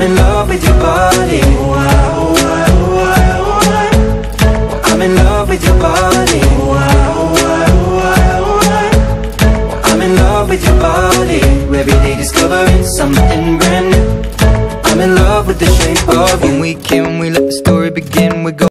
I'm in love with your body. Wow, wow, wow, wow. I'm in love with your body. Wow, wow, wow, wow. I'm in love with your body. Every day discovering something brand new. I'm in love with the shape of you. When we can, we let the story begin. We go.